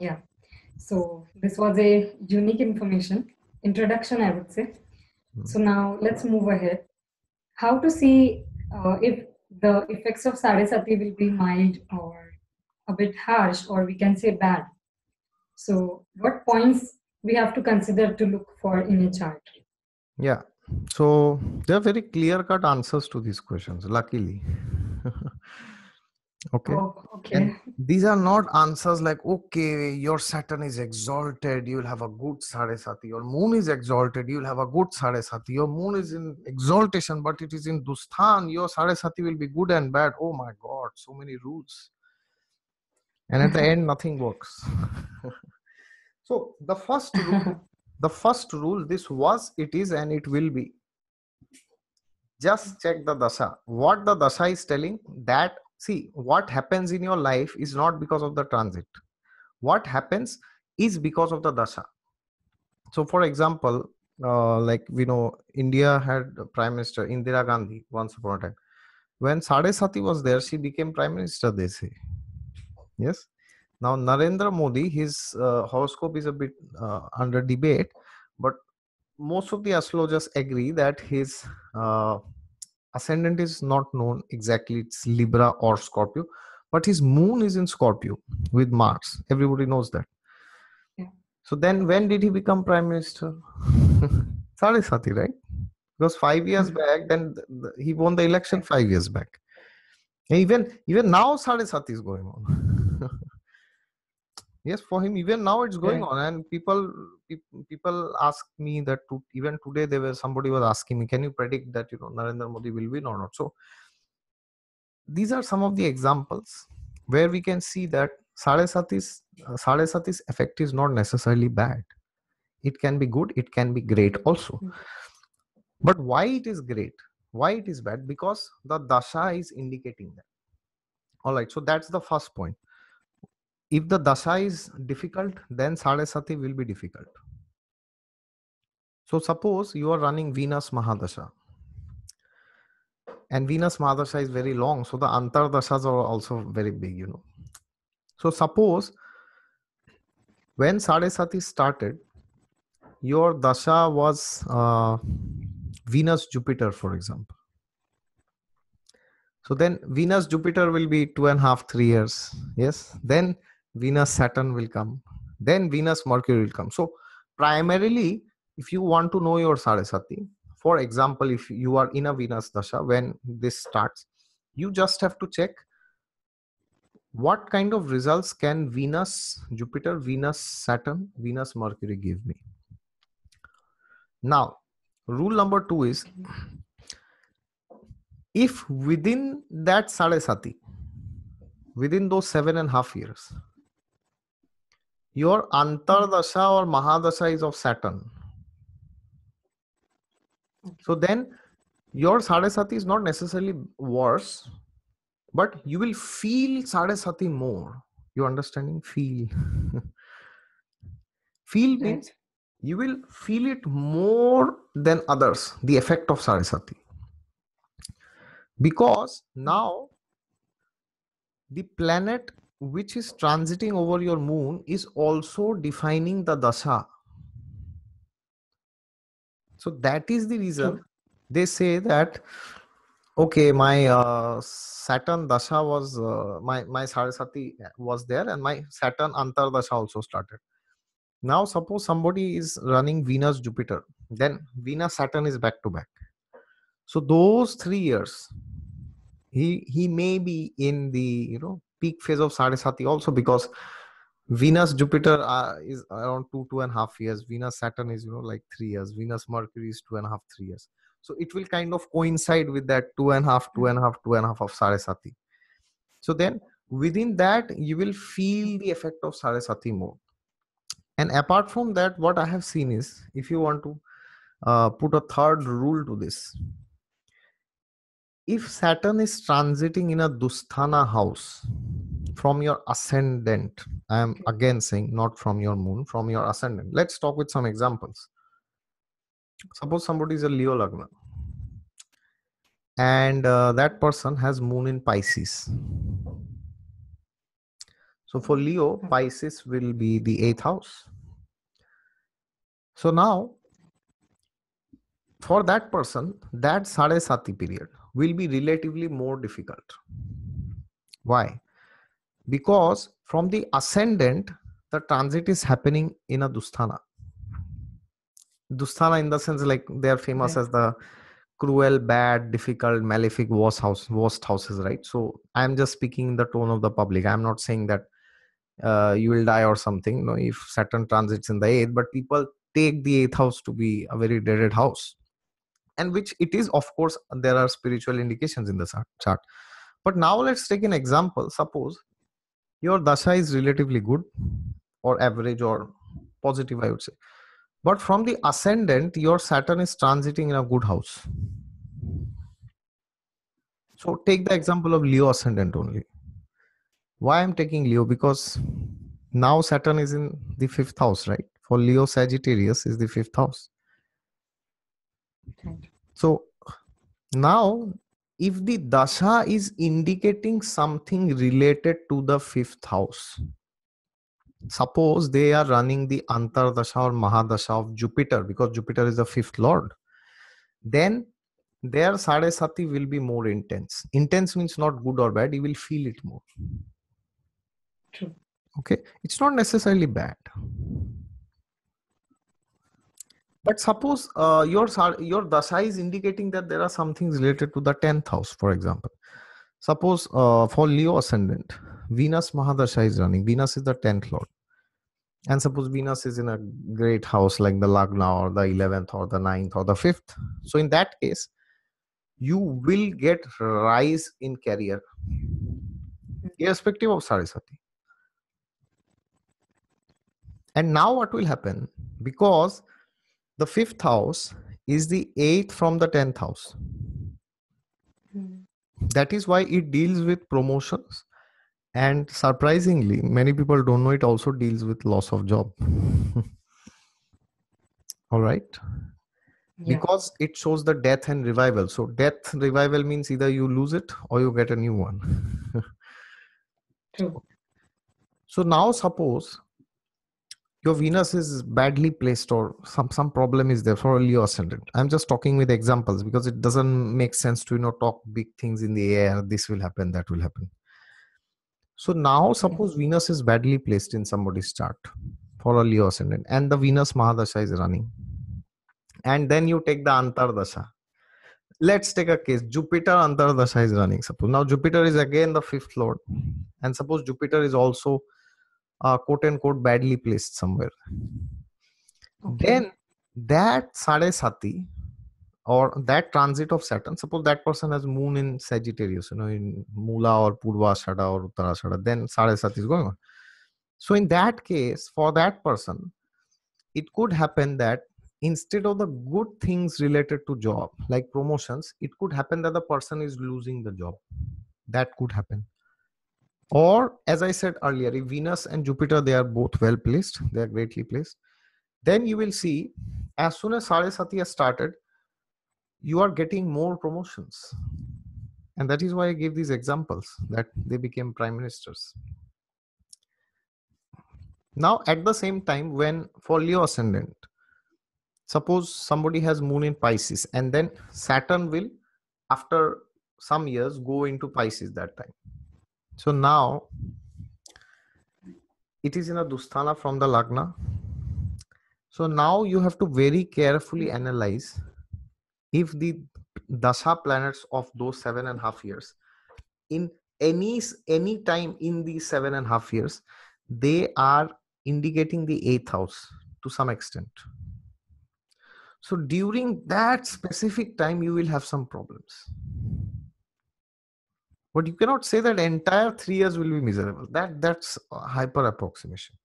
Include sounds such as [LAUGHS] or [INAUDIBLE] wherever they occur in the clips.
Yeah. So this was a unique information introduction, I would say. Hmm. So now let's move ahead. How to see uh, if the effects of Sadesati will be mild or a bit harsh, or we can say bad. So what points we have to consider to look for in a chart? Yeah. So there are very clear cut answers to these questions, luckily. [LAUGHS] okay. Oh, okay. And these are not answers like, okay, your Saturn is exalted, you'll have a good Sadesati. Your moon is exalted, you'll have a good Sadesati. Your moon is in exaltation, but it is in Dusthan, your Sadesati will be good and bad. Oh my God, so many rules. And at the [LAUGHS] end, nothing works. [LAUGHS] so the first rule, [LAUGHS] the first rule, this was, it is, and it will be. Just check the dasha. What the dasha is telling, that see what happens in your life is not because of the transit. What happens is because of the dasha. So for example uh, like we know india had prime minister indira gandhi once upon a time. When sade sati was there she became prime minister they say. Yes? Now narendra modi his uh, horoscope is a bit uh, under debate but most of the astrologers agree that his uh, ascendant is not known exactly it's libra or scorpio but his moon is in scorpio with mars. Everybody knows that. Yeah. so then when did he become prime minister? [LAUGHS] Sati, right? Because five years Mhm. back then th- th- he won the election five years back. And even even now Sati is going on yes for him even now it's going Right. on and people people ask me that to, even today there was somebody was asking me can you predict that you know narendra modi will win or not so these are some of the examples where we can see that Sadesati's uh, Sadesati's effect is not necessarily bad. It can be good, it can be great also. Mm. But why it is great? Why it is bad? Because the dasha is indicating that. All right, so that's the first point. If the dasha is difficult, then Sadesati will be difficult. So suppose you are running Venus Mahadasha and Venus Mahadasha is very long, so the Antar Antardashas are also very big, you know. So suppose when Sadesati started, your dasha was uh, Venus Jupiter, for example. So then Venus Jupiter will be two and a half, three years. Yes. Then Venus Saturn will come. Then Venus Mercury will come. So primarily, if you want to know your Sadesati, for example, if you are in a Venus dasha when this starts, you just have to check what kind of results can Venus, Jupiter, Venus, Saturn, Venus, Mercury give me. Now, rule number two is if within that Sadesati, within those seven and a half years, your Antardasha or Mahadasha is of Saturn. So then your Sadesati is not necessarily worse, but you will feel Sadesati more. You understanding? Feel. [LAUGHS] feel means you will feel it more than others, the effect of Sadesati. Because now the planet which is transiting over your moon is also defining the dasha. So that is the reason they say that okay, my uh, Saturn dasha was uh, my my Sadesati was there, and my Saturn antar dasha also started. Now, suppose somebody is running Venus Jupiter, then Venus Saturn is back to back. So those three years, he he may be in the you know peak phase of Sadesati also because Venus Jupiter uh, is around two two and a half years. Venus Saturn is you know like three years. Venus Mercury is two and a half three years. So it will kind of coincide with that two and a half, two and a half, two and a half of Sadesati. So then within that you will feel the effect of Sadesati more. And apart from that, what I have seen is if you want to uh, put a third rule to this, if Saturn is transiting in a Dusthana house from your ascendant, I am again saying not from your moon, from your ascendant. Let's talk with some examples. Suppose somebody is a Leo Lagna and uh, that person has moon in Pisces. So for Leo, Pisces will be the eighth house. So now, for that person, that Sade Sati period will be relatively more difficult. Why? Because from the ascendant, the transit is happening in a Dusthana. Dusthana, in the sense, like they are famous as the cruel, bad, difficult, malefic, worst house, worst houses, right? So I'm just speaking in the tone of the public. I'm not saying that uh, you will die or something. No, if Saturn transits in the eighth, but people take the eighth house to be a very dreaded house, and which it is. Of course, there are spiritual indications in the chart. But now let's take an example. Suppose your dasha is relatively good, or average, or positive, I would say. But from the ascendant, your Saturn is transiting in a good house. So take the example of Leo ascendant only. Why I'm taking Leo? Because now Saturn is in the fifth house, right? For Leo Sagittarius is the fifth house. So now if the dasha is indicating something related to the fifth house, suppose they are running the Antar dasha or Mahadasha of Jupiter because Jupiter is the fifth lord, then their Sade Sati will be more intense. Intense means not good or bad, you will feel it more. True. Okay, it's not necessarily bad. But suppose uh, your your dasha is indicating that there are some things related to the tenth house, for example. Suppose uh, for Leo ascendant, Venus Mahadasha is running. Venus is the tenth lord, and suppose Venus is in a great house like the Lagna or the eleventh or the 9th or the fifth. So in that case, you will get rise in career, irrespective of Sadesati. And now what will happen? Because the fifth house is the eighth from the tenth house. Mm. That is why it deals with promotions. And surprisingly, many people don't know it also deals with loss of job. [LAUGHS] All right. Yeah. Because it shows the death and revival. So, death revival means either you lose it or you get a new one. [LAUGHS] True. So now suppose your Venus is badly placed or some some problem is there for a Leo ascendant. I'm just talking with examples because it doesn't make sense to you know talk big things in the air. This will happen, that will happen. So now suppose Venus is badly placed in somebody's chart for a Leo ascendant and the Venus Mahadasha is running. And then you take the Antardasha. Let's take a case. Jupiter Antardasha is running. Suppose now Jupiter is again the fifth lord. And suppose Jupiter is also uh, quote unquote badly placed somewhere. Okay. Then that Sade Sati or that transit of Saturn, suppose that person has moon in Sagittarius, you know, in Mula or Purva Shada or Uttara Shada, then Sade Sati is going on. So in that case, for that person, it could happen that instead of the good things related to job, like promotions, it could happen that the person is losing the job. That could happen. Or as I said earlier, if Venus and Jupiter, they are both well placed, they are greatly placed, then you will see as soon as Sade Sati has started, you are getting more promotions. And that is why I gave these examples that they became prime ministers. Now, at the same time, when for Leo ascendant, suppose somebody has moon in Pisces, and then Saturn will, after some years, go into Pisces that time. So now it is in a Dusthana from the Lagna. So now you have to very carefully analyze if the dasha planets of those seven and a half years in any any time in these seven and a half years they are indicating the eighth house to some extent so during that specific time you will have some problems but you cannot say that entire three years will be miserable that that's hyper approximation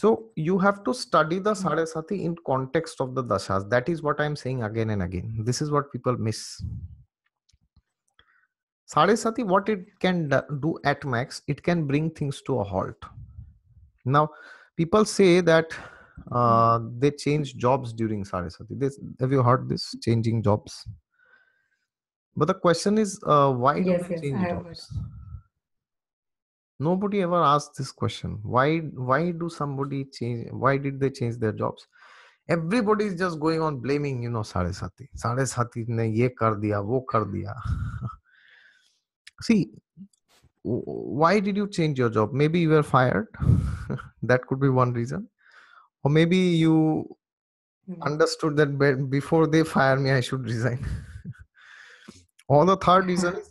so you have to study the Sadesati in context of the dashas. That is what I'm saying again and again. This is what people miss. Sadesati, what it can do at max, it can bring things to a halt. Now, people say that uh, they change jobs during Sadesati. This, have you heard this? Changing jobs. But the question is, uh, why do Yes, they yes, change jobs? nobody ever asked this question. Why why do somebody change why did they change their jobs? Everybody is just going on blaming you know sati sade sati ne ye kar diya wo kar diya. [LAUGHS] See why did you change your job? Maybe you were fired. [LAUGHS] That could be one reason. Or maybe you mm. understood that before they fire me i should resign [LAUGHS] or the third hmm. reason is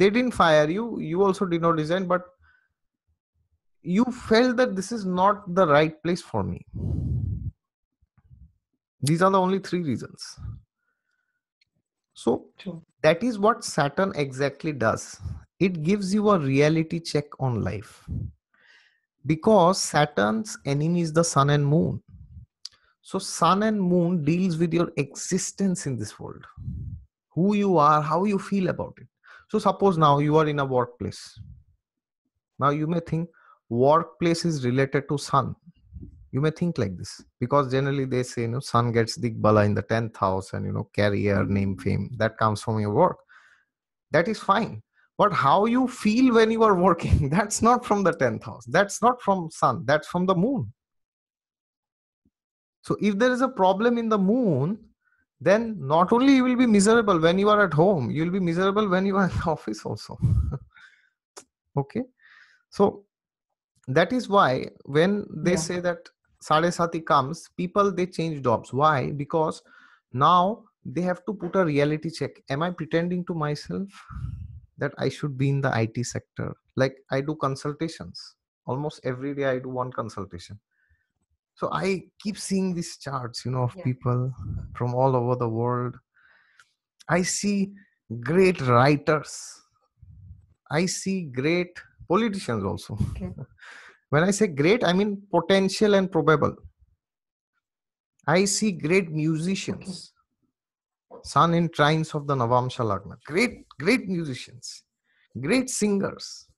they didn't fire you you also did not resign but you felt that this is not the right place for me these are the only three reasons. So that is what Saturn exactly does. It gives you a reality check on life. Because Saturn's enemy is the sun and moon. So sun and moon deals with your existence in this world. Who you are, how you feel about it. So suppose now you are in a workplace. Now you may think workplace is related to sun you may think like this because generally they say you know sun gets digbala in the 10th house and you know career mm-hmm. name fame that comes from your work that is fine but how you feel when you are working [LAUGHS] that's not from the 10th house that's not from sun that's from the moon so if there is a problem in the moon then not only you will be miserable when you are at home you will be miserable when you are in the [LAUGHS] office also [LAUGHS] okay so that is why when they yeah. say that Sadesati comes, people they change jobs. Why? Because now they have to put a reality check. Am I pretending to myself that I should be in the IT sector? Like I do consultations. Almost every day I do one consultation. So I keep seeing these charts, you know, of yeah. people from all over the world. I see great writers. I see great politicians also. Okay. [LAUGHS] When I say great, I mean potential and probable. I see great musicians. Sun in trines of the Navamsha Lagna. Great, great musicians. Great singers.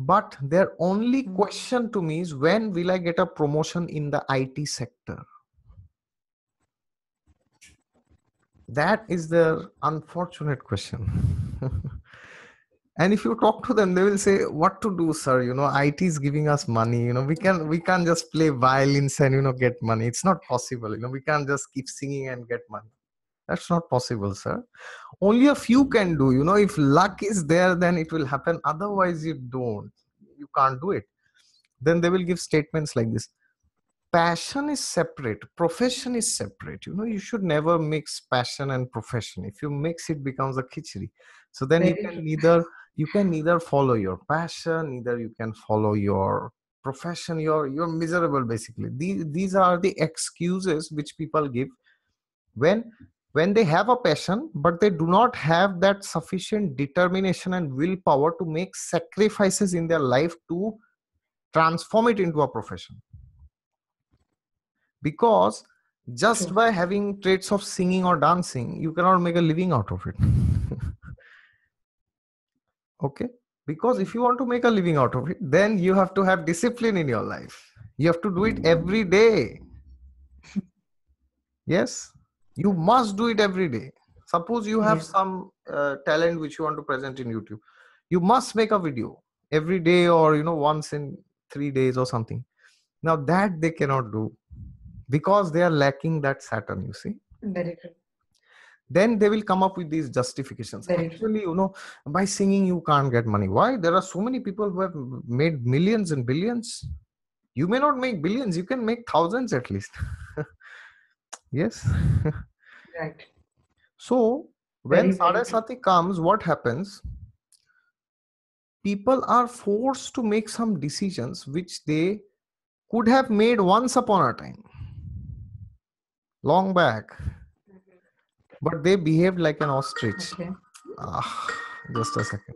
But their only hmm. question to me is when will I get a promotion in the IT sector? That is their unfortunate question. [LAUGHS] and if you talk to them they will say what to do sir you know it is giving us money you know we can we can't just play violins and you know get money it's not possible you know we can't just keep singing and get money that's not possible sir. Only a few can do. You know if luck is there then it will happen. Otherwise you don't. You can't do it. Then they will give statements like this. Passion is separate. Profession is separate. You know you should never mix passion and profession. If you mix it becomes a khichdi. So then you can neither you can neither follow your passion neither you can follow your profession. You're you're miserable basically. These these are the excuses which people give when when they have a passion but they do not have that sufficient determination and willpower to make sacrifices in their life to transform it into a profession. Because just by having traits of singing or dancing you cannot make a living out of it. [LAUGHS] Okay? Because if you want to make a living out of it then you have to have discipline in your life. You have to do it every day. [LAUGHS] Yes you must do it every day. Suppose you have some uh, talent which you want to present in youtube. You must make a video every day or you know once in 3 days or something. Now that they cannot do because they are lacking that saturn you see. Very good then they will come up with these justifications. Very actually you know by singing you can't get money. Why? There are so many people who have made millions and billions. You may not make billions. You can make thousands at least. [LAUGHS] Yes [LAUGHS] right so when Sadesati comes what happens people are forced to make some decisions which they could have made once upon a time long back but they behaved like an ostrich. Okay. Ah, just a second.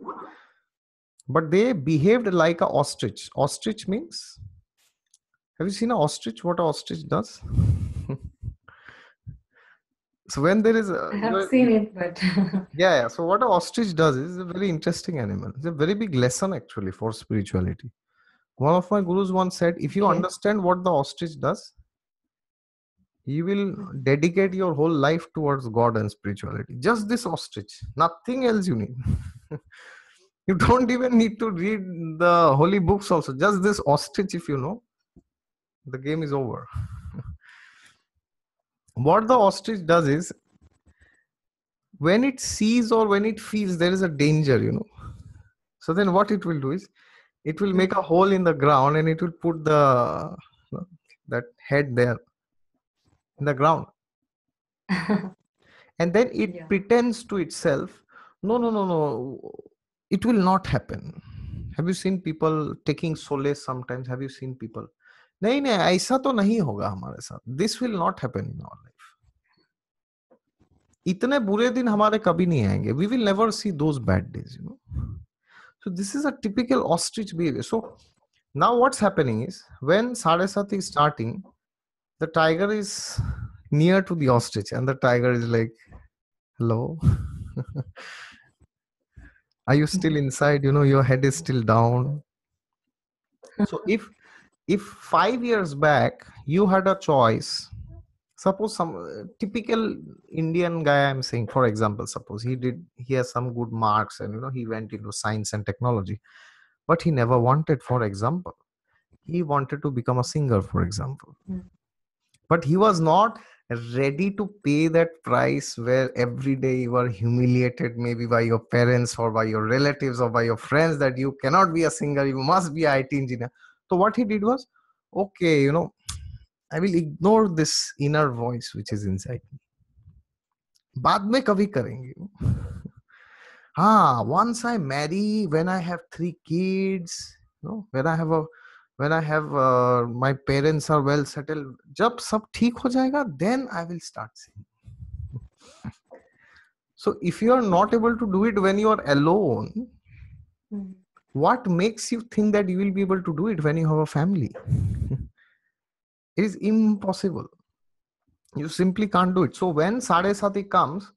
But they behaved like an ostrich. Ostrich means. Have you seen an ostrich? What an ostrich does? So when there is a, I have seen it, but [LAUGHS] yeah, yeah. So what an ostrich does is a very interesting animal. It's a very big lesson actually for spirituality. One of my gurus once said, if you okay. understand what the ostrich does, you will dedicate your whole life towards god and spirituality just this ostrich nothing else you need [LAUGHS] you don't even need to read the holy books also just this ostrich if you know the game is over what the ostrich does is when it sees or when it feels there is a danger you know. So then what it will do is it will make a hole in the ground and it will put the that head there in the ground. [LAUGHS] And then it Yeah. pretends to itself no no no no it will not happen. Have you seen people taking solace sometimes? Have you seen people नहीं नहीं, ऐसा तो नहीं होगा हमारे साथ। This will not happen in our life इतने बुरे दिन हमारे कभी नहीं आएँगे। We will never see those bad days you know so this is a typical ostrich behaviour so now what's happening is when साढ़े सात is starting the tiger is near to the ostrich and the tiger is like hello I you still inside you know your head is still down so if if 5 years back you had a choice suppose some uh, typical indian guy i'm saying for example suppose he did he has some good marks and you know he went into science and technology but he never wanted for example he wanted to become a singer for example Mm. but he was not ready to pay that price where every day you are humiliated maybe by your parents or by your relatives or by your friends that you cannot be a singer you must be an IT engineer so what he did was okay you know I will ignore this inner voice which is inside me. बाद में कभी करेंगे हाँ once I marry when I have three kids you know when I have a when I have uh, my parents are well settled जब सब ठीक हो जाएगा then I will start singing [LAUGHS] so if you are not able to do it when you are alone Mm. what makes you think that you will be able to do it when you have a family? [LAUGHS] It is impossible. You simply can't do it. So when sade sati comes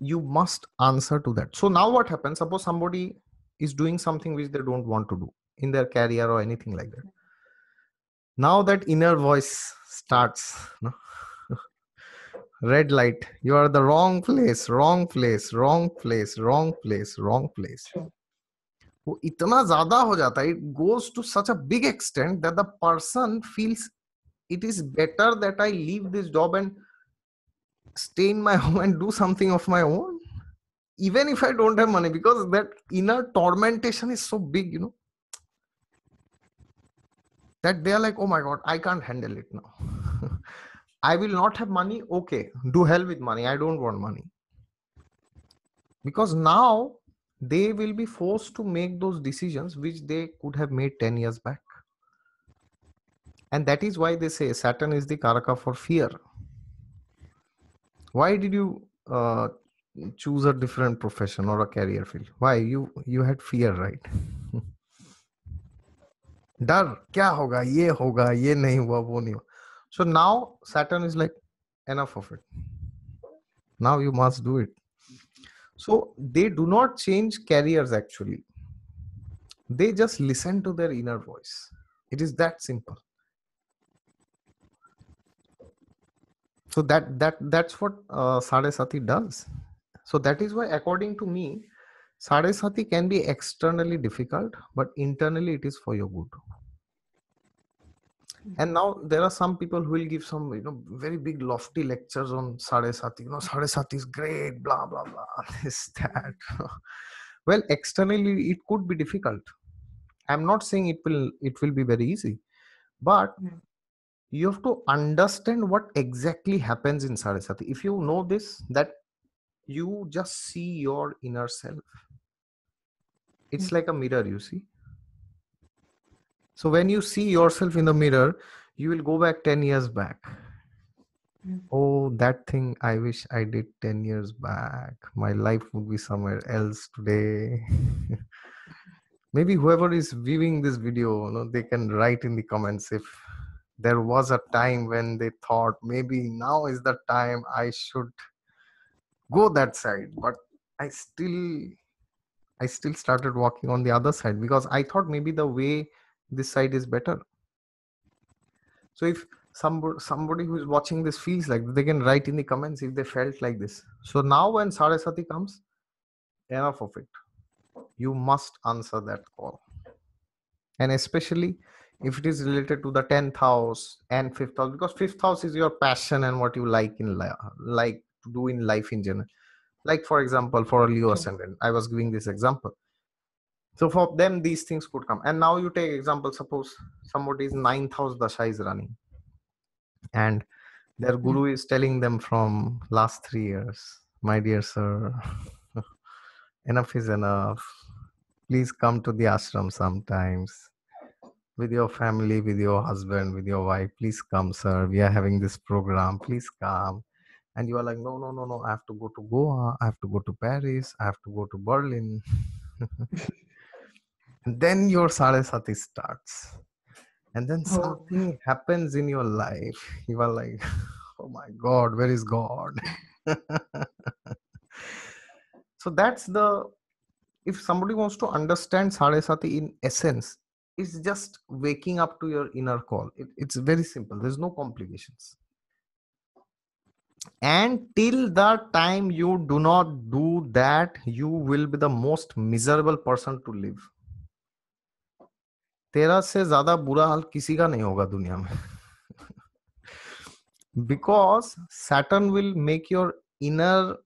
you must answer to that. So now what happens? Suppose somebody is doing something which they don't want to do in their career or anything like that. Now that inner voice starts no? [LAUGHS] red light. You are the wrong place wrong place wrong place wrong place wrong place. True. वो इतना ज्यादा हो जाता है it goes to such a big extent that the person feels it is better that I leave this job and stay in my home [LAUGHS] and do something of my own even if I don't have money because that inner tormentation is so big you know that they are like oh my god I can't handle it now [LAUGHS] I will not have money. Okay, do hell with money. I don't want money. Because now they will be forced to make those decisions which they could have made 10 years back. And that is why they say Saturn is the Karaka for fear. Why did you uh, choose a different profession or a career field? Why? You you had fear, right? [LAUGHS] डर क्या होगा ये होगा ये नहीं हुआ वो नहीं हुआ so now Saturn is like, enough of it. Now you must do it. So they do not change carriers actually. They just listen to their inner voice. It is that simple. So that that that's what uh, Sade Sati does. So that is why, according to me, Sade Sati can be externally difficult, but internally it is for your good and now there are some people who will give some you know very big lofty lectures on Sade Sati. You know, Sade Sati is great, blah blah blah, [LAUGHS] this that. well, externally it could be difficult. I'm not saying it will it will be very easy, but Mm. you have to understand what exactly happens in Sade Sati. If you know this, that you just see your inner self. It's Mm. like a mirror, you see. So when you see yourself in the mirror, you will go back 10 years back. Mm. Oh, that thing I wish I did 10 years back. My life would be somewhere else today. [LAUGHS] Maybe whoever is viewing this video, you know, they can write in the comments if there was a time when they thought maybe now is the time I should go that side. But I still I still started walking on the other side because I thought maybe the way this side is better. So if somebody somebody who is watching this feels like they can write in the comments if they felt like this. So now when sadesati comes enough of it. You must answer that call. And especially if it is related to the 10th house and 5th house because 5th house is your passion and what you like in life like to do in life in general. Like for example for a leo ascendant i was giving this example so for them these things could come. And now you take example suppose somebody's ninth house dasha is running. And their hmm. guru is telling them from last three years my dear sir [LAUGHS] enough is enough. Please come to the ashram sometimes. With your family with your husband with your wife please come sir. We are having this program. Please come. And you are like no no no no. I have to go to goa. I have to go to paris. I have to go to berlin [LAUGHS] and then your sadesati starts. And then Oh. something happens in your life. You are like [LAUGHS] oh my god where is god? [LAUGHS] So that's the if somebody wants to understand sadesati in essence it's just waking up to your inner call. It, it's very simple. There's no complications. And till the time you do not do that you will be the most miserable person to live तेरा से ज़्यादा बुरा हाल किसी का नहीं होगा दुनिया में because saturn will make your inner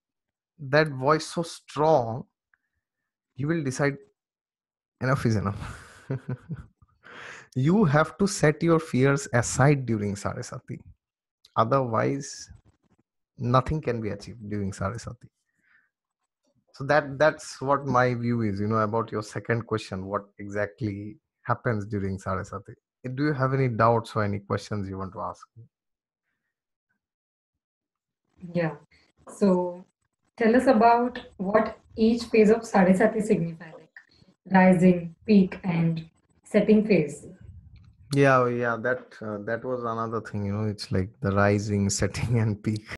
that voice so strong you will decide enough is enough you have to set your fears aside during sarasati otherwise nothing can be achieved during sarasati so that that's what my view is you know about your second question what exactly happens during sadesati do you have any doubts or any questions you want to ask Yeah. So tell us about what each phase of Sadesati signify, like rising, peak, and setting phase. yeah yeah that uh, that was another thing you know it's like the rising [LAUGHS] setting and peak